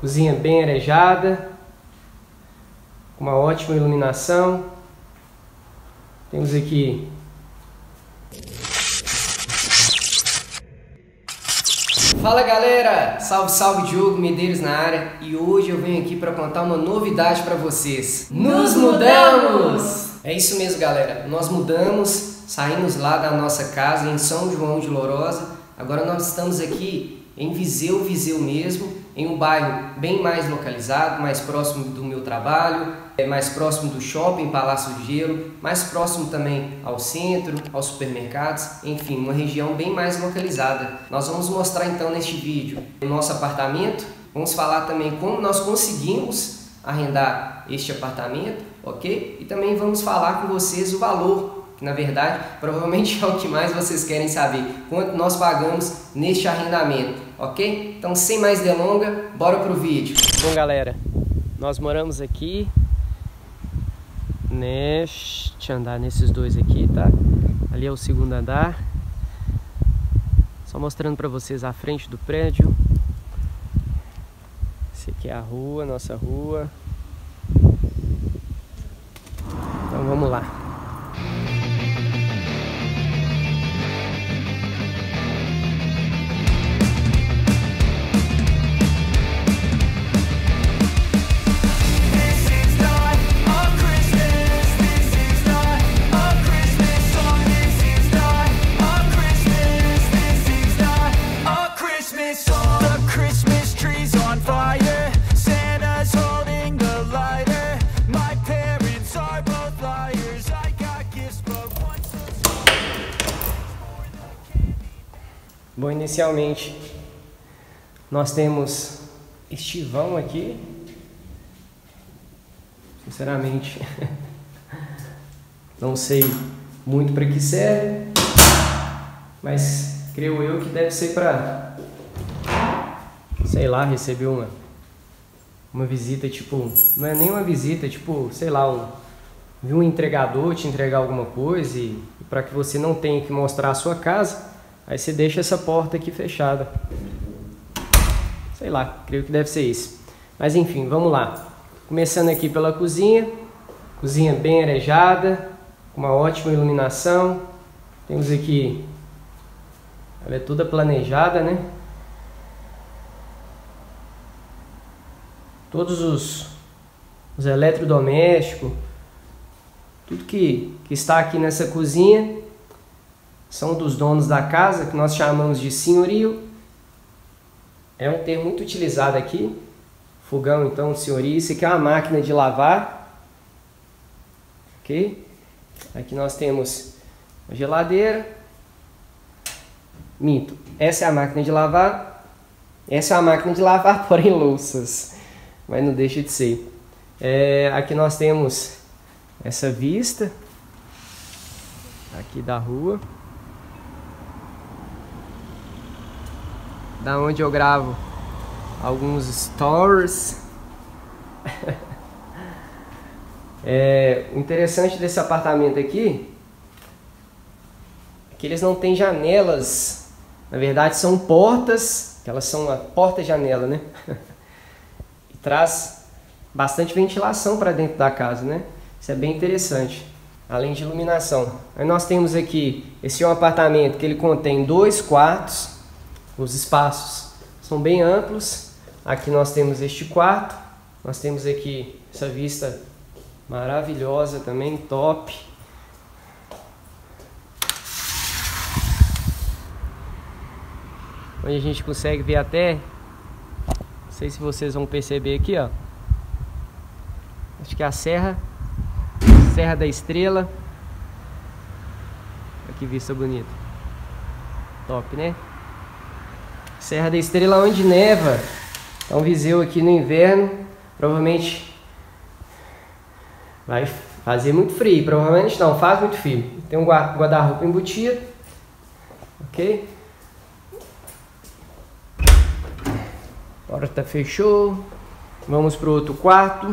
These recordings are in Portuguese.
Cozinha bem arejada, com uma ótima iluminação. Temos aqui Fala galera, salve salve Diogo Medeiros na área e hoje eu venho aqui para contar uma novidade para vocês. Nos mudamos! É isso mesmo galera, nós mudamos, saímos lá da nossa casa em São João de Lourosa, agora nós estamos aqui em Viseu, Viseu mesmo, em um bairro bem mais localizado, mais próximo do meu trabalho, é mais próximo do shopping Palácio de Gelo, mais próximo também ao centro, aos supermercados, enfim, uma região bem mais localizada. Nós vamos mostrar então neste vídeo o nosso apartamento, vamos falar também como nós conseguimos arrendar este apartamento, ok? E também vamos falar com vocês o valor que na verdade provavelmente é o que mais vocês querem saber, quanto nós pagamos neste arrendamento, ok? Então sem mais delonga, bora pro vídeo. Bom galera, nós moramos aqui neste andar, nesses dois aqui, tá? Ali é o segundo andar. Só mostrando para vocês a frente do prédio. Esse aqui é a rua, nossa rua. Então vamos lá. Inicialmente nós temos este vão aqui. Sinceramente, não sei muito para que serve, mas creio eu que deve ser para, sei lá, receber uma uma visita tipo, não é nem uma visita, tipo, sei lá, um, um entregador te entregar alguma coisa e para que você não tenha que mostrar a sua casa Aí você deixa essa porta aqui fechada. Sei lá, creio que deve ser isso. Mas enfim, vamos lá. Começando aqui pela cozinha. Cozinha bem arejada, com uma ótima iluminação. Temos aqui, ela é toda planejada, né? Todos os, os eletrodomésticos, tudo que, que está aqui nessa cozinha são dos donos da casa, que nós chamamos de senhorio. É um termo muito utilizado aqui. Fogão, então, senhorio. Isso aqui é uma máquina de lavar. Ok? Aqui nós temos a geladeira. Minto. Essa é a máquina de lavar. Essa é a máquina de lavar, porém louças. Mas não deixa de ser. É, aqui nós temos essa vista aqui da rua. Da onde eu gravo alguns stories. é, o interessante desse apartamento aqui é que eles não têm janelas. Na verdade, são portas, que elas são uma porta-janela, né? e traz bastante ventilação para dentro da casa, né? Isso é bem interessante. Além de iluminação. Aí nós temos aqui, esse é um apartamento que ele contém dois quartos, os espaços são bem amplos. Aqui nós temos este quarto, nós temos aqui essa vista maravilhosa também, top. Onde a gente consegue ver até, não sei se vocês vão perceber aqui, ó. Acho que é a Serra, Serra da Estrela. Olha que vista bonita. Top, né? Serra da Estrela onde neva. Então Viseu aqui no inverno, provavelmente vai fazer muito frio. Provavelmente não, faz muito frio. Tem um guarda-roupa embutido. Ok? Porta fechou. Vamos para o outro quarto.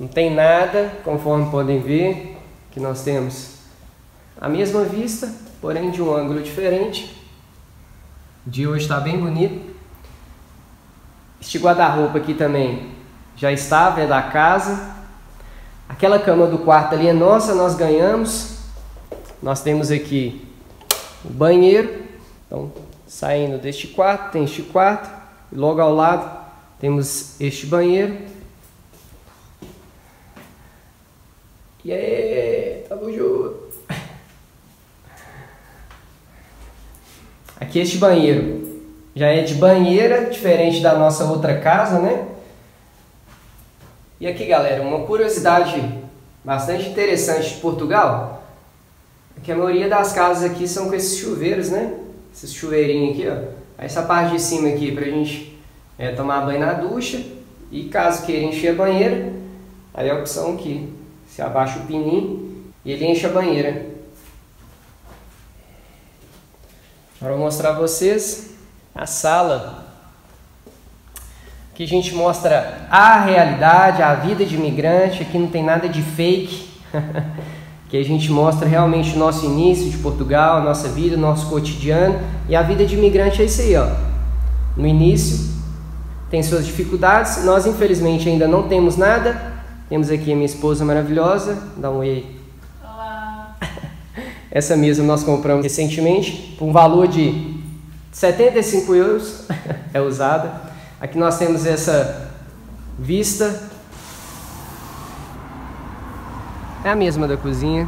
Não tem nada, conforme podem ver, que nós temos a mesma vista, porém de um ângulo diferente. O dia hoje está bem bonito. Este guarda-roupa aqui também já estava, é da casa. Aquela cama do quarto ali é nossa, nós ganhamos. Nós temos aqui o banheiro. Então, saindo deste quarto, tem este quarto. E logo ao lado temos este banheiro. E aí, tamo junto. Aqui este banheiro já é de banheira, diferente da nossa outra casa, né? E aqui, galera, uma curiosidade bastante interessante de Portugal é que a maioria das casas aqui são com esses chuveiros, né? Esses chuveirinhos aqui, ó. Essa parte de cima aqui pra gente é, tomar banho na ducha e caso queira encher a banheira, aí é a opção aqui. Você abaixa o pininho e ele enche a banheira. Agora vou mostrar a vocês a sala que a gente mostra a realidade, a vida de imigrante, aqui não tem nada de fake, que a gente mostra realmente o nosso início de Portugal, a nossa vida, o nosso cotidiano, e a vida de imigrante é isso aí, ó. No início tem suas dificuldades, nós infelizmente ainda não temos nada. Temos aqui a minha esposa maravilhosa, dá um oi. Olá. Essa mesa nós compramos recentemente por um valor de 75 euros, é usada. Aqui nós temos essa vista. É a mesma da cozinha.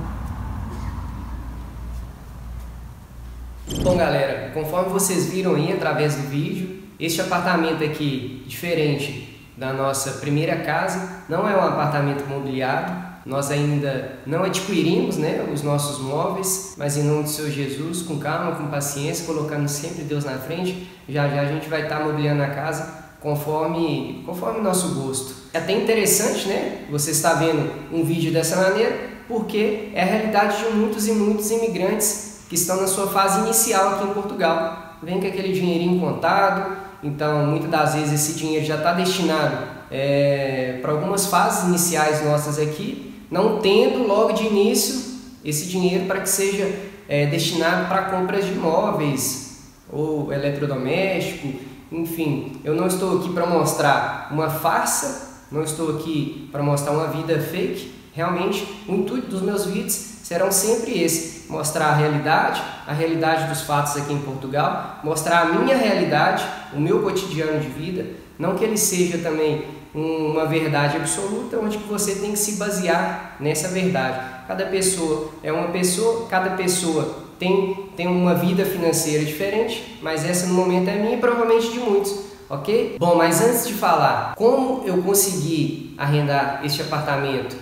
Bom, galera, conforme vocês viram aí através do vídeo, este apartamento aqui, diferente da nossa primeira casa, não é um apartamento mobiliado, nós ainda não adquirimos né, os nossos móveis, mas em nome do Senhor Jesus, com calma, com paciência, colocando sempre Deus na frente, já já a gente vai estar mobiliando a casa conforme conforme nosso gosto. É até interessante, né? Você está vendo um vídeo dessa maneira, porque é a realidade de muitos e muitos imigrantes que estão na sua fase inicial aqui em Portugal. Vem com aquele dinheirinho contado, então muitas das vezes esse dinheiro já está destinado é, para algumas fases iniciais nossas aqui não tendo logo de início esse dinheiro para que seja é, destinado para compras de imóveis ou eletrodoméstico, enfim, eu não estou aqui para mostrar uma farsa, não estou aqui para mostrar uma vida fake, realmente o intuito dos meus vídeos serão sempre esse, mostrar a realidade, a realidade dos fatos aqui em Portugal, mostrar a minha realidade, o meu cotidiano de vida, não que ele seja também uma verdade absoluta onde você tem que se basear nessa verdade. Cada pessoa é uma pessoa, cada pessoa tem, tem uma vida financeira diferente, mas essa no momento é minha e provavelmente de muitos, ok? Bom, mas antes de falar como eu consegui arrendar este apartamento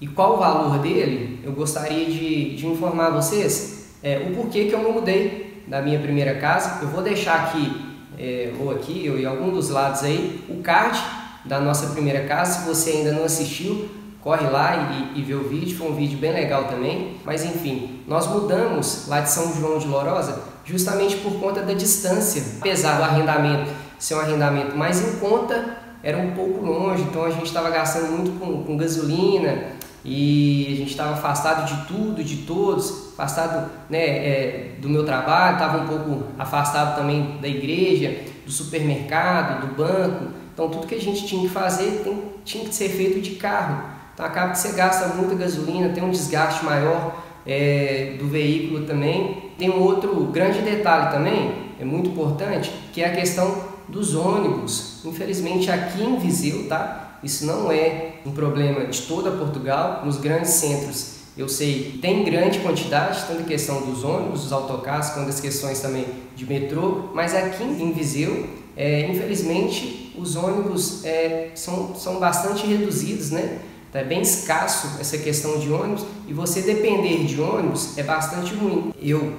e qual o valor dele, eu gostaria de, de informar vocês é, o porquê que eu me mudei da minha primeira casa. Eu vou deixar aqui, é, ou aqui, ou em algum dos lados aí, o card da nossa primeira casa. Se você ainda não assistiu, corre lá e, e vê o vídeo, foi um vídeo bem legal também. Mas enfim, nós mudamos lá de São João de Lorosa justamente por conta da distância. Apesar do arrendamento ser um arrendamento mais em conta, era um pouco longe, então a gente estava gastando muito com, com gasolina e a gente estava afastado de tudo, de todos, afastado né, é, do meu trabalho, estava um pouco afastado também da igreja, do supermercado, do banco. Então tudo que a gente tinha que fazer tem, tinha que ser feito de carro. Então acaba que você gasta muita gasolina, tem um desgaste maior é, do veículo também. Tem um outro grande detalhe também, é muito importante, que é a questão dos ônibus. Infelizmente aqui em Viseu, tá? Isso não é um problema de toda Portugal, nos grandes centros eu sei tem grande quantidade, tanto em questão dos ônibus, dos autocarros, quanto as questões também de metrô, mas aqui em Viseu, é, infelizmente, os ônibus é, são, são bastante reduzidos, né? É bem escasso essa questão de ônibus e você depender de ônibus é bastante ruim. Eu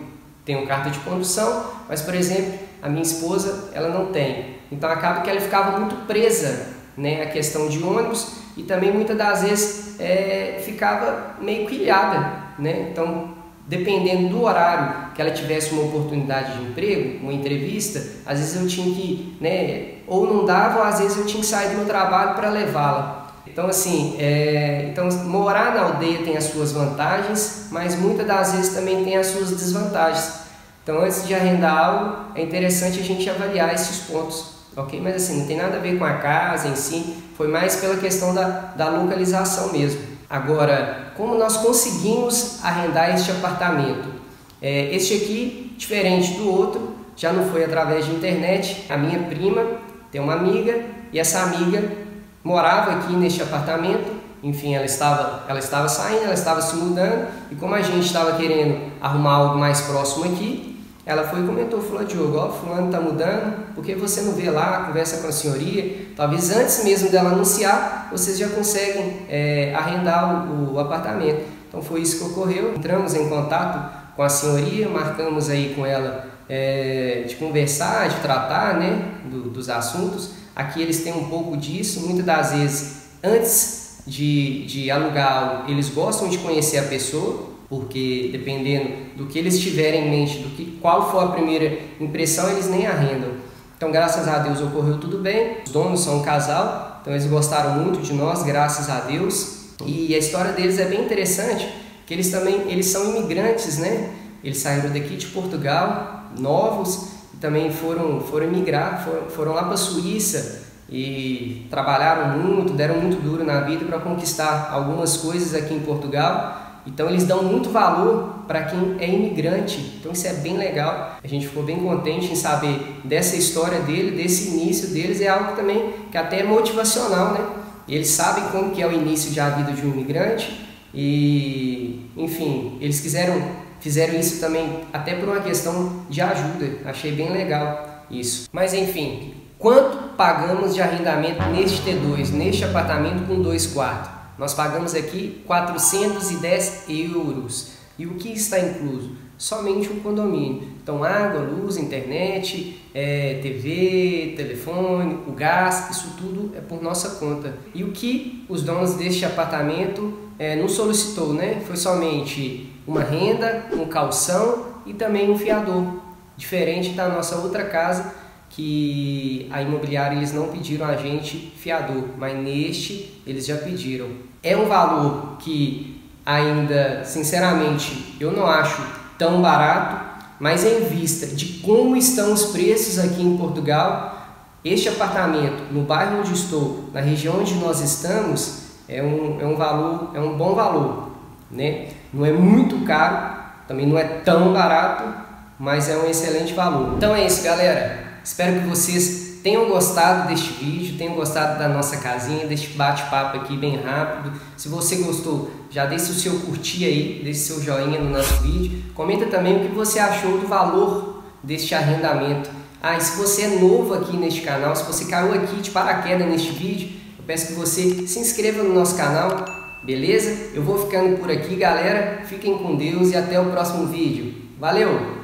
tenho carta de condução, mas, por exemplo, a minha esposa, ela não tem. Então, acaba que ela ficava muito presa né, a questão de ônibus e também muitas das vezes é, ficava meio quilhada, né? Então, dependendo do horário que ela tivesse uma oportunidade de emprego, uma entrevista, às vezes eu tinha que, né, ou não dava, ou às vezes eu tinha que sair do meu trabalho para levá-la. Então, assim, é, então, morar na aldeia tem as suas vantagens, mas muitas das vezes também tem as suas desvantagens. Então, antes de arrendar algo, é interessante a gente avaliar esses pontos, ok? Mas assim, não tem nada a ver com a casa em si, foi mais pela questão da, da localização mesmo. Agora, como nós conseguimos arrendar este apartamento? É, este aqui, diferente do outro, já não foi através de internet. A minha prima tem uma amiga e essa amiga morava aqui neste apartamento. Enfim, ela estava, ela estava saindo, ela estava se mudando e como a gente estava querendo arrumar algo mais próximo aqui, ela foi e comentou, falou, Diogo, ó, fulano está mudando, por que você não vê lá, conversa com a senhoria? Talvez antes mesmo dela anunciar, vocês já conseguem é, arrendar o, o apartamento. Então foi isso que ocorreu. Entramos em contato com a senhoria, marcamos aí com ela é, de conversar, de tratar né, do, dos assuntos. Aqui eles têm um pouco disso, muitas das vezes, antes de, de alugar algo, eles gostam de conhecer a pessoa, porque dependendo do que eles tiverem em mente, do que qual for a primeira impressão, eles nem arrendam. Então, graças a Deus ocorreu tudo bem. Os donos são um casal, então eles gostaram muito de nós, graças a Deus. E a história deles é bem interessante, que eles também eles são imigrantes, né? Eles saíram daqui de Portugal, novos, e também foram foram emigrar, foram, foram lá para a Suíça e trabalharam muito, deram muito duro na vida para conquistar algumas coisas aqui em Portugal. Então eles dão muito valor para quem é imigrante. Então isso é bem legal. A gente ficou bem contente em saber dessa história dele, desse início deles. É algo também que até é motivacional, né? E eles sabem como que é o início de a vida de um imigrante e, enfim, eles quiseram, fizeram isso também até por uma questão de ajuda. Achei bem legal isso. Mas enfim, quanto pagamos de arrendamento neste T2, neste apartamento com dois quartos? Nós pagamos aqui 410 euros. E o que está incluso? Somente o condomínio. Então, água, luz, internet, é, TV, telefone, o gás, isso tudo é por nossa conta. E o que os donos deste apartamento é, não solicitou, né? Foi somente uma renda, um calção e também um fiador, diferente da nossa outra casa que a imobiliária eles não pediram a gente fiador, mas neste eles já pediram. É um valor que ainda, sinceramente, eu não acho tão barato, mas em vista de como estão os preços aqui em Portugal, este apartamento no bairro onde estou, na região onde nós estamos, é um, é um valor, é um bom valor, né? Não é muito caro, também não é tão barato, mas é um excelente valor. Então é isso, galera. Espero que vocês tenham gostado deste vídeo, tenham gostado da nossa casinha, deste bate-papo aqui bem rápido. Se você gostou, já deixe o seu curtir aí, deixe seu joinha no nosso vídeo. Comenta também o que você achou do valor deste arrendamento. Ah, e se você é novo aqui neste canal, se você caiu aqui de paraquedas neste vídeo, Peço que você se inscreva no nosso canal, beleza? Eu vou ficando por aqui, galera. Fiquem com Deus e até o próximo vídeo. Valeu!